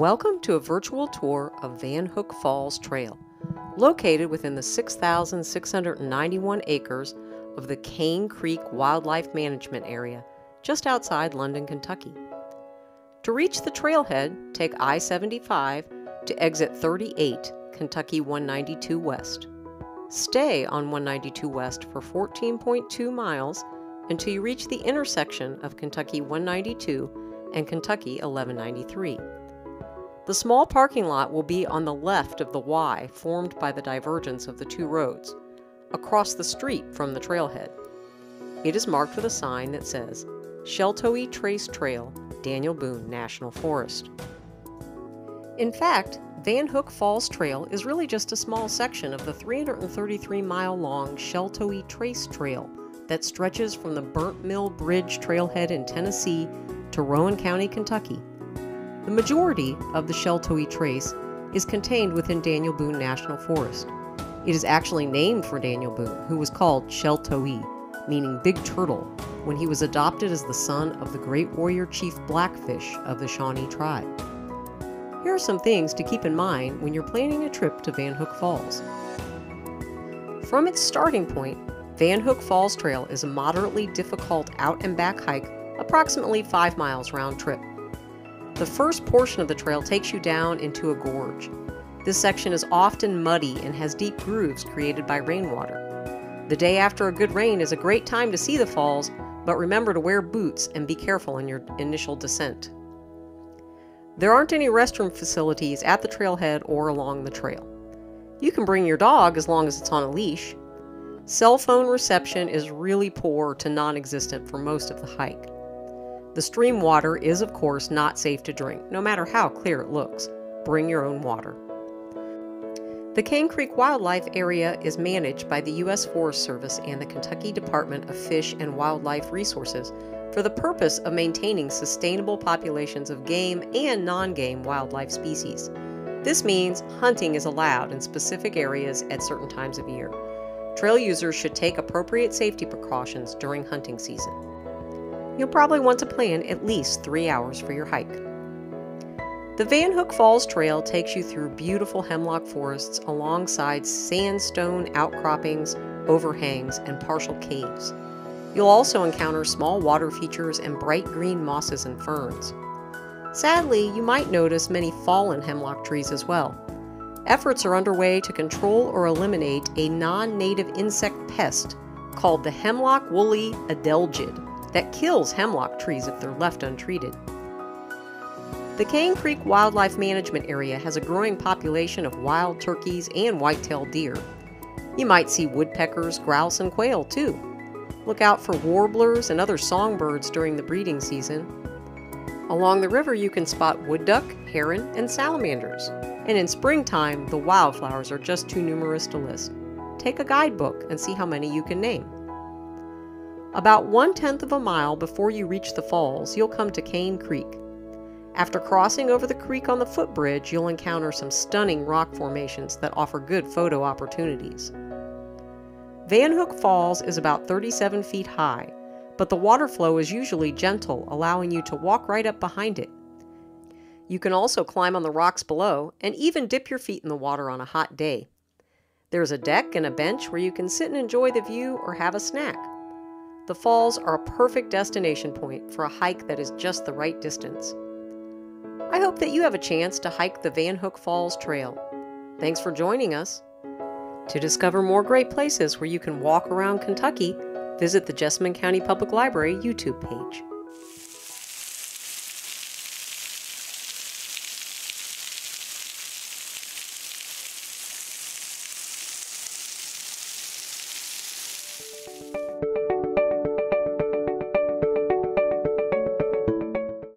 Welcome to a virtual tour of Van Hook Falls Trail, located within the 6,691 acres of the Cane Creek Wildlife Management Area, just outside London, Kentucky. To reach the trailhead, take I 75 to exit 38, Kentucky 192 West. Stay on 192 West for 14.2 miles until you reach the intersection of Kentucky 192 and Kentucky 1193. The small parking lot will be on the left of the Y formed by the divergence of the two roads, across the street from the trailhead. It is marked with a sign that says Sheltowee Trace Trail, Daniel Boone National Forest. In fact, Van Hook Falls Trail is really just a small section of the 333 mile long Sheltowee Trace Trail that stretches from the Burnt Mill Bridge trailhead in Tennessee to Rowan County, Kentucky. The majority of the Sheltowee Trace is contained within Daniel Boone National Forest. It is actually named for Daniel Boone, who was called Sheltowee, meaning big turtle, when he was adopted as the son of the great warrior chief Blackfish of the Shawnee tribe. Here are some things to keep in mind when you're planning a trip to Van Hook Falls. From its starting point, Van Hook Falls Trail is a moderately difficult out and back hike, approximately 5 miles round trip. The first portion of the trail takes you down into a gorge. This section is often muddy and has deep grooves created by rainwater. The day after a good rain is a great time to see the falls, but remember to wear boots and be careful in your initial descent. There aren't any restroom facilities at the trailhead or along the trail. You can bring your dog as long as it's on a leash, Cell phone reception is really poor to non existent for most of the hike. The stream water is, of course, not safe to drink, no matter how clear it looks. Bring your own water. The Cane Creek Wildlife Area is managed by the U.S. Forest Service and the Kentucky Department of Fish and Wildlife Resources for the purpose of maintaining sustainable populations of game and non game wildlife species. This means hunting is allowed in specific areas at certain times of year. Trail users should take appropriate safety precautions during hunting season. You'll probably want to plan at least three hours for your hike. The Van Hook Falls Trail takes you through beautiful hemlock forests alongside sandstone outcroppings, overhangs, and partial caves. You'll also encounter small water features and bright green mosses and ferns. Sadly, you might notice many fallen hemlock trees as well. Efforts are underway to control or eliminate a non native insect pest called the hemlock woolly adelgid that kills hemlock trees if they're left untreated. The Cane Creek Wildlife Management Area has a growing population of wild turkeys and white-tailed deer. You might see woodpeckers, grouse, and quail too. Look out for warblers and other songbirds during the breeding season. Along the river you can spot wood duck, heron, and salamanders and in springtime, the wildflowers are just too numerous to list. Take a guidebook and see how many you can name. About one tenth of a mile before you reach the falls, you'll come to Cane Creek. After crossing over the creek on the footbridge, you'll encounter some stunning rock formations that offer good photo opportunities. Van Hook Falls is about 37 feet high, but the water flow is usually gentle, allowing you to walk right up behind it. You can also climb on the rocks below and even dip your feet in the water on a hot day. There's a deck and a bench where you can sit and enjoy the view or have a snack. The falls are a perfect destination point for a hike that is just the right distance. I hope that you have a chance to hike the Van Hook Falls Trail. Thanks for joining us. To discover more great places where you can walk around Kentucky, visit the Jessamine County Public Library YouTube page.